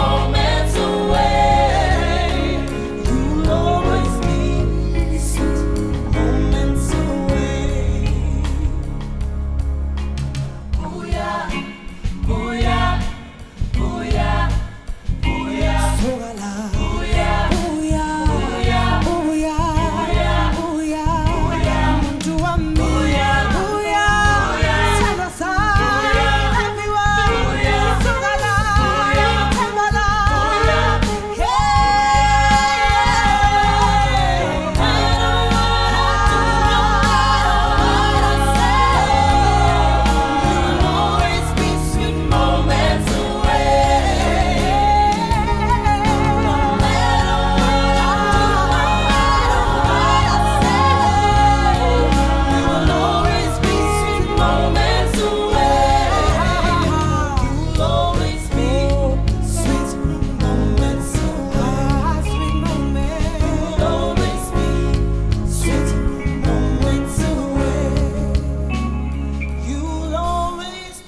moment.